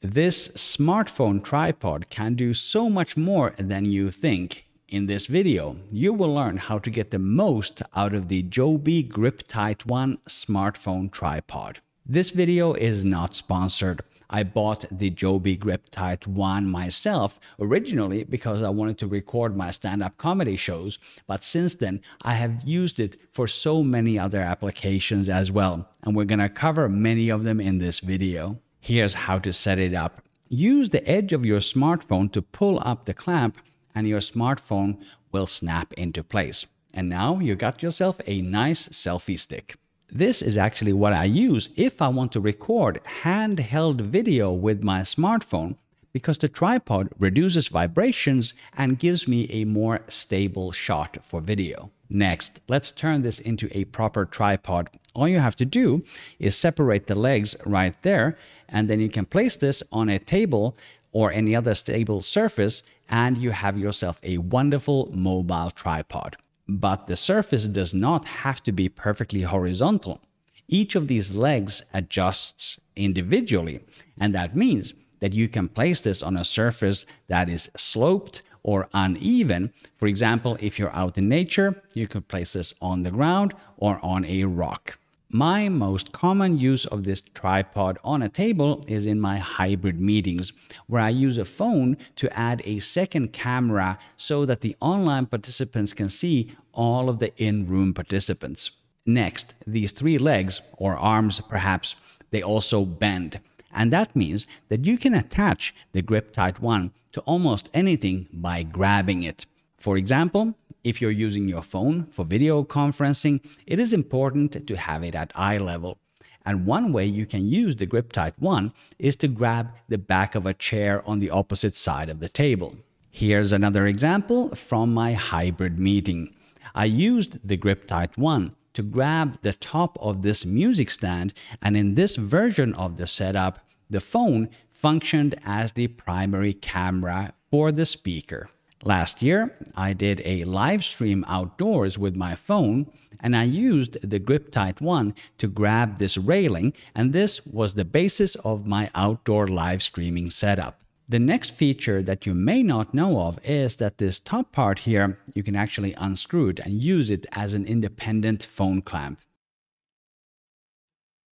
This smartphone tripod can do so much more than you think. In this video, you will learn how to get the most out of the Joby GripTight 1 smartphone tripod. This video is not sponsored. I bought the Joby GripTight 1 myself originally because I wanted to record my stand-up comedy shows, but since then I have used it for so many other applications as well, and we're gonna cover many of them in this video. Here's how to set it up. Use the edge of your smartphone to pull up the clamp and your smartphone will snap into place. And now you got yourself a nice selfie stick. This is actually what I use if I want to record handheld video with my smartphone because the tripod reduces vibrations and gives me a more stable shot for video. Next, let's turn this into a proper tripod. All you have to do is separate the legs right there and then you can place this on a table or any other stable surface and you have yourself a wonderful mobile tripod but the surface does not have to be perfectly horizontal. Each of these legs adjusts individually, and that means that you can place this on a surface that is sloped or uneven. For example, if you're out in nature, you could place this on the ground or on a rock. My most common use of this tripod on a table is in my hybrid meetings, where I use a phone to add a second camera so that the online participants can see all of the in-room participants. Next, these three legs, or arms perhaps, they also bend. And that means that you can attach the GripTight 1 to almost anything by grabbing it. For example, if you're using your phone for video conferencing, it is important to have it at eye level. And one way you can use the GripTight 1 is to grab the back of a chair on the opposite side of the table. Here's another example from my hybrid meeting. I used the GripTight 1 to grab the top of this music stand and in this version of the setup, the phone functioned as the primary camera for the speaker. Last year, I did a live stream outdoors with my phone and I used the GripTight 1 to grab this railing and this was the basis of my outdoor live streaming setup. The next feature that you may not know of is that this top part here, you can actually unscrew it and use it as an independent phone clamp.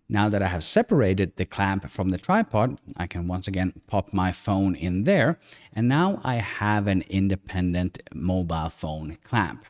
Now that I have separated the clamp from the tripod, I can once again pop my phone in there. And now I have an independent mobile phone clamp.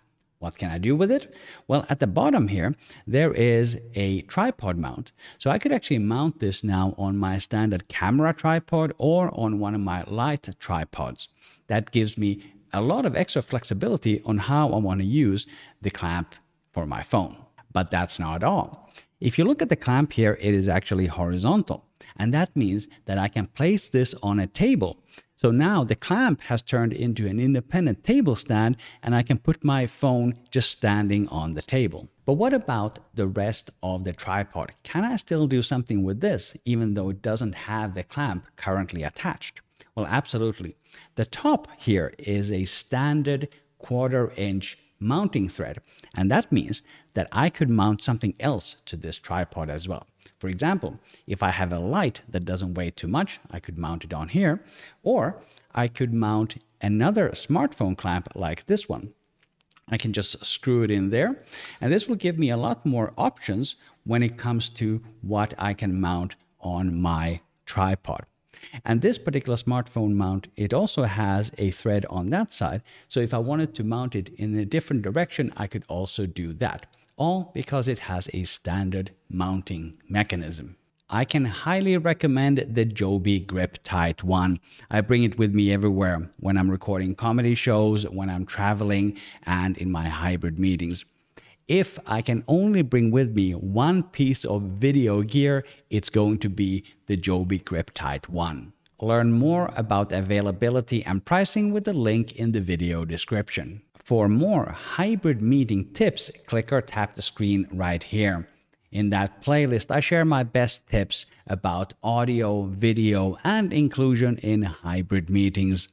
What can I do with it? Well, at the bottom here, there is a tripod mount. So I could actually mount this now on my standard camera tripod or on one of my light tripods. That gives me a lot of extra flexibility on how I want to use the clamp for my phone. But that's not all. If you look at the clamp here, it is actually horizontal. And that means that I can place this on a table. So now the clamp has turned into an independent table stand and I can put my phone just standing on the table. But what about the rest of the tripod? Can I still do something with this even though it doesn't have the clamp currently attached? Well, absolutely. The top here is a standard quarter inch mounting thread. And that means that I could mount something else to this tripod as well. For example, if I have a light that doesn't weigh too much, I could mount it on here, or I could mount another smartphone clamp like this one. I can just screw it in there, and this will give me a lot more options when it comes to what I can mount on my tripod. And this particular smartphone mount, it also has a thread on that side. So if I wanted to mount it in a different direction, I could also do that. All because it has a standard mounting mechanism. I can highly recommend the Joby GripTight 1. I bring it with me everywhere when I'm recording comedy shows, when I'm traveling, and in my hybrid meetings. If I can only bring with me one piece of video gear, it's going to be the Joby GripTight 1. Learn more about availability and pricing with the link in the video description. For more hybrid meeting tips, click or tap the screen right here. In that playlist, I share my best tips about audio, video, and inclusion in hybrid meetings.